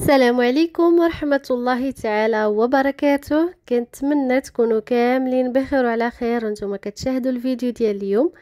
السلام عليكم ورحمة الله تعالى وبركاته. كنتمنى تكونوا كاملين بخير وعلى خير. وأنتم كتشاهدوا الفيديو ديال اليوم.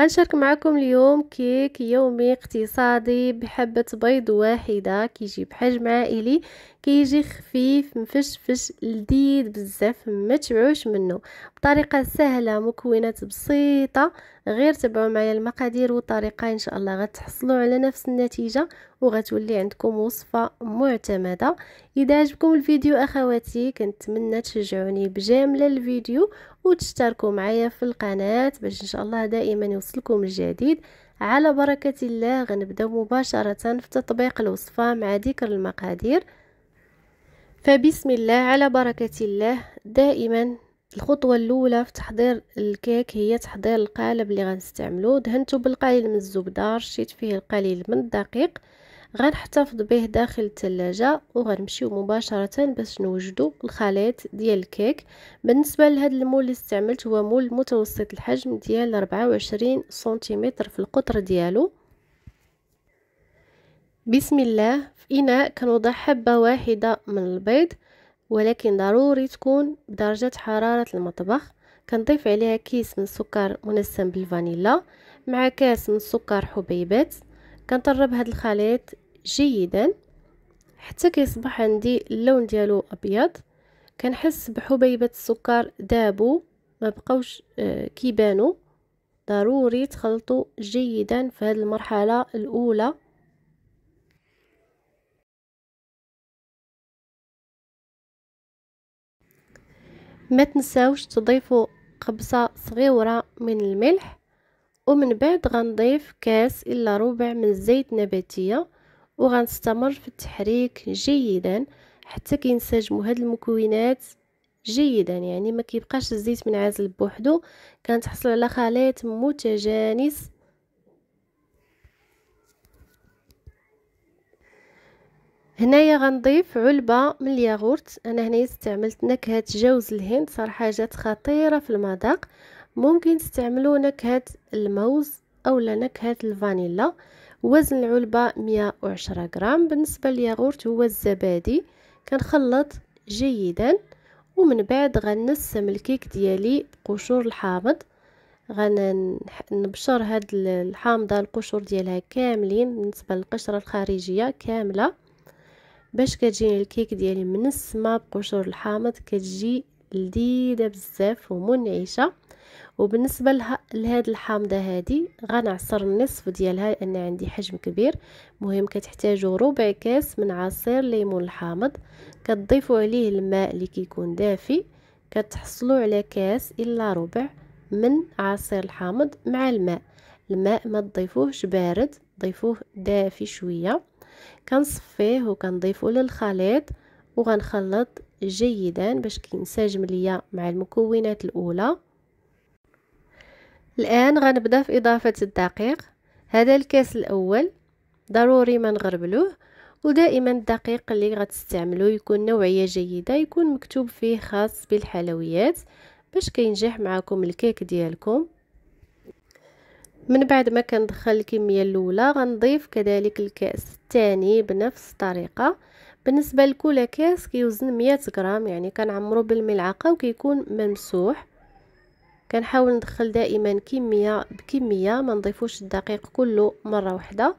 غنشارك معكم اليوم كيك يومي اقتصادي بحبة بيض واحدة. كيجي بحجم عائلي. كيجي خفيف مفشفش لذيذ بزاف ما تبعوش منه. بطريقة سهلة مكونات بسيطة. غير تبعوا معايا المقادير والطريقة. إن شاء الله غتحصلوا على نفس النتيجة. وغتولي عندكم وصفة معتمدة. إذا عجبكم الفيديو أخواتي كنتمنى تشجعوني بجامله الفيديو وتشتركوا معايا في القناة باش إن شاء الله دائما يوصلكم الجديد. على بركة الله غنبداو مباشرة في تطبيق الوصفة مع ذكر المقادير. فبسم الله على بركة الله دائما الخطوة الأولى في تحضير الكيك هي تحضير القالب اللي غنستعملو دهنته بالقليل من الزبدة رشيت فيه القليل من الدقيق. غنحتفظ به داخل الثلاجة وغنمشيو مباشرة باش نوجدو الخليط ديال الكيك. بالنسبة لهذا المول اللي استعملت هو مول متوسط الحجم ديال 24 سنتيمتر في القطر ديالو. بسم الله في إناء كنوضع حبة واحدة من البيض ولكن ضروري تكون بدرجة حرارة المطبخ. كنضيف عليها كيس من السكر منسم بالفانيلا مع كاس من السكر حبيبات. كنطرب هذا الخليط جيدا حتى كيصبح عندي اللون ديالو أبيض. كنحس بحبيبات السكر. دابو ما بقاوش آه، كيبانو. ضروري تخلطوا جيدا في هذه المرحلة الأولى. ما تنساوش تضيفوا قبصة صغيرة من الملح ومن بعد غنضيف كاس إلا ربع من الزيت النباتية وغنستمر في التحريك جيدا حتى كينسجموا هاد المكونات جيدا. يعني ما كيبقاش الزيت منعزل بوحدو كنتحصل على خليط متجانس. هنايا غنضيف علبة من الياغورت. أنا هنا استعملت نكهة جوز الهند صراحة جات خطيرة في المذاق. ممكن تستعملوا نكهة الموز أو نكهة الفانيلا. وزن العلبة 110 غرام. بالنسبة للياغورت هو الزبادي. كنخلط جيدا ومن بعد غنسم الكيك ديالي بقشور الحامض. غنبشر هاد الحامضة القشور ديالها كاملين بالنسبة للقشرة الخارجية كاملة. باش كتجيني الكيك ديالي منسمه بقشور الحامض كتجي لذيذة بزاف ومنعشة. وبالنسبة لها لهاد الحامضة هادي غنعصر النصف ديالها لأن عندي حجم كبير. مهم كتحتاجوا ربع كاس من عصير ليمون الحامض. كتضيفوا عليه الماء اللي كيكون دافي. كتحصلوا على كاس إلا ربع من عصير الحامض مع الماء. الماء ما تضيفوهش بارد ضيفوه دافي شوية. كنصفيه وكنضيفه للخليط وغنخلط جيدا باش كينسجم ليا مع المكونات الأولى. الآن غنبدأ في إضافة الدقيق. هذا الكاس الأول. ضروري ما نغربلوه ودائما الدقيق اللي غتستعملوه يكون نوعية جيدة يكون مكتوب فيه خاص بالحلويات باش كينجح معكم الكيك ديالكم. من بعد ما كندخل الكمية الأولى غنضيف كذلك الكاس الثاني بنفس الطريقة. بالنسبة لكل كاس كيوزن 100 غرام يعني كنعمرو بالملعقة وكيكون ممسوح. كنحاول ندخل دائما كميه بكمية ما نضيفوش الدقيق كله مرة واحدة.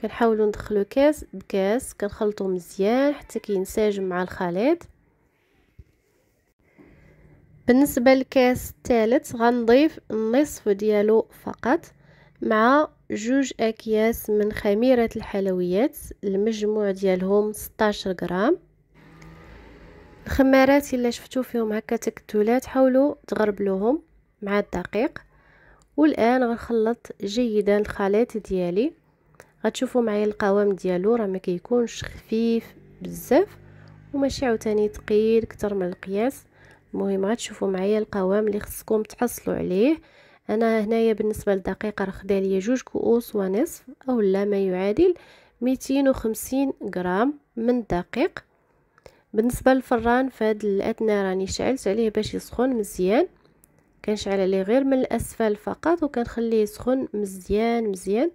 كنحاولوا ندخلو كاس بكاس كنخلطو مزيان حتى كينسجم مع الخليط. بالنسبة للكاس الثالث غنضيف النصف ديالو فقط مع جوج أكياس من خميرة الحلويات المجموع ديالهم 16 غرام. الخمارات إلا شفتو فيهم هكا تكتلات حاولوا تغربلوهم مع الدقيق. والآن غنخلط جيدا الخليط ديالي. غتشوفوا معايا القوام ديالو راه ما كيكونش خفيف بزاف وماشي عاوتاني ثقيل أكثر من القياس. المهم غتشوفوا معايا القوام اللي خصكم تحصلوا عليه. أنا هنايا بالنسبة للدقيقه راه خدا ليا جوج كؤوس ونصف أو لا ما يعادل 250 غرام من الدقيق بالنسبة للفران فهاد الادنى راني شعلت عليه باش يسخن مزيان. كنشعل عليه غير من الأسفل فقط وكنخليه يسخن مزيان مزيان.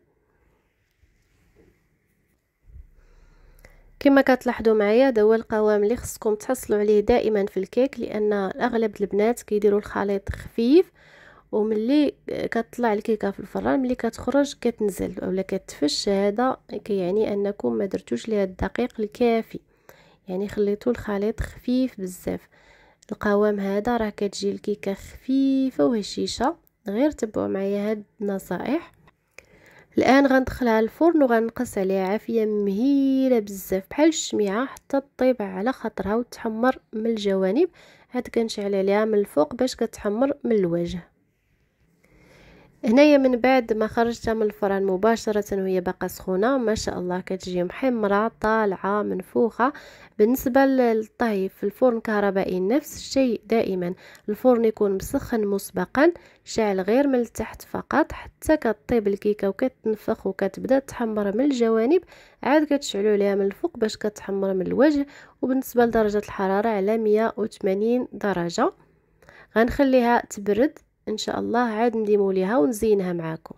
كما كتلاحظوا معايا هذا هو القوام اللي خصكم تحصلوا عليه دائما في الكيك لأن أغلب البنات كيديروا الخليط خفيف وملي كتطلع الكيكة في الفران ملي كتخرج كتنزل اولا كتفش هذا كيعني أنكم ما درتوش ليها الدقيق الكافي. يعني خليتوا الخليط خفيف بزاف. القوام هذا راه كتجي الكيكة خفيفة وهشيشة غير تبعوا معايا هاد النصائح. الآن غندخلها الفرن وغنقص عليها عافية مهيلة بزاف بحال الشميعة حتى طيب على خاطرها وتحمر من الجوانب. عاد كنشعل عليها من الفوق باش كتحمر من الوجه. هنايا من بعد ما خرجتها من الفران مباشرة وهي باقا سخونة ما شاء الله كتجي محمرة طالعة منفوخة. بالنسبة للطهي في الفرن كهربائي نفس الشيء دائما. الفرن يكون مسخن مسبقا شعل غير من التحت فقط حتى كطيب الكيكة وكتنفخ وكتبدأ تحمر من الجوانب عاد كتشعلوا عليها من الفوق باش كتحمر من الوجه. وبالنسبة لدرجة الحرارة على 180 درجة. غنخليها تبرد. إن شاء الله عاد نديمو ليها ونزينها معاكم.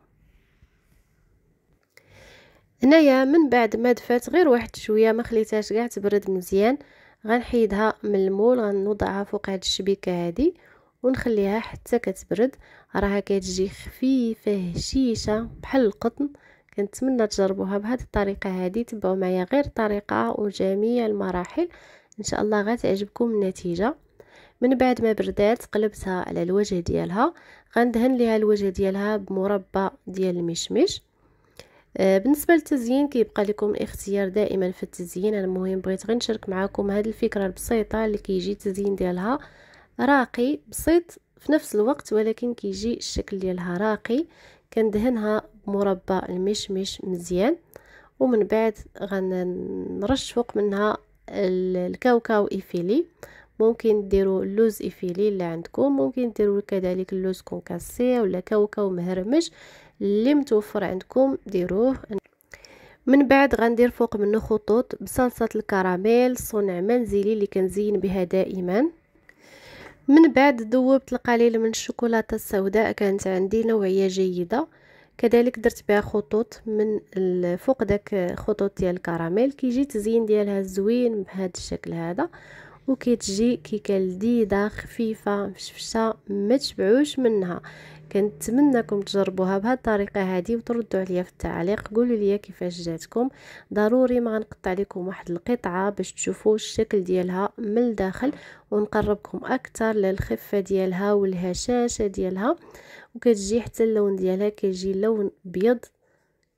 هنايا من بعد ما دفات غير واحد شوية ما خليتهاش كاع تبرد مزيان غنحيدها من المول غنوضعها فوق هاد الشبيكة هادي ونخليها حتى كتبرد. راها كتجي خفيفة هشيشة بحال القطن. كنتمنى تجربوها بهذه الطريقة هذه تبعوا معايا غير الطريقة وجميع المراحل. إن شاء الله غتعجبكم النتيجة. من بعد ما بردات قلبتها على الوجه ديالها غندهن ليها الوجه ديالها بمربى ديال المشمش. آه بالنسبة للتزيين كيبقى لكم الاختيار دائما في التزيين. أنا المهم بغيت غير نشارك معكم هذه الفكرة البسيطة اللي كيجي التزيين ديالها راقي بسيط في نفس الوقت ولكن كيجي الشكل ديالها راقي. كندهنها بمربى المشمش مزيان ومن بعد غنرش فوق منها الكاوكاو effilé. ممكن ديروا اللوز effilé اللي عندكم ممكن ديروا كذلك اللوز concassé ولا كاوكاو مهرمش اللي متوفر عندكم ديروه. من بعد غندير فوق منه خطوط بصلصة الكراميل صنع منزلي اللي كنزين بها دائما. من بعد ذوبت القليل من الشوكولاتة السوداء كانت عندي نوعية جيدة. كذلك درت بها خطوط من فوق داك خطوط ديال الكراميل كيجي تزيين ديالها زوين بهذا الشكل هذا. وكتجي كيكه لذيذه خفيفة مفشفشه ما تشبعوش منها. كنتمنىكم تجربوها بهذه الطريقة هذه وتردوا عليا في التعليق. قولوا لي كيفاش جاتكم. ضروري ما غنقطع لكم واحد القطعة باش تشوفوا الشكل ديالها من الداخل ونقربكم أكثر للخفة ديالها والهشاشه ديالها. وكتجي حتى اللون ديالها كيجي لون ابيض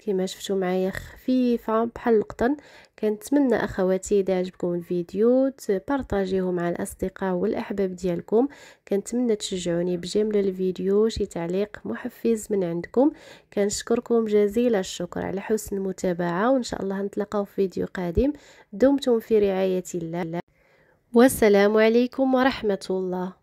كما شفتوا معايا خفيفه بحال القطن. كنتمنى أخواتي إذا عجبكم الفيديو تبارطاجيوه مع الأصدقاء والأحباب ديالكم. كنتمنى تشجعوني بجمل الفيديو شي تعليق محفز من عندكم. كنشكركم جزيل الشكر على حسن المتابعة وإن شاء الله نتلاقاو في فيديو قادم. دمتم في رعاية الله. والسلام عليكم ورحمة الله.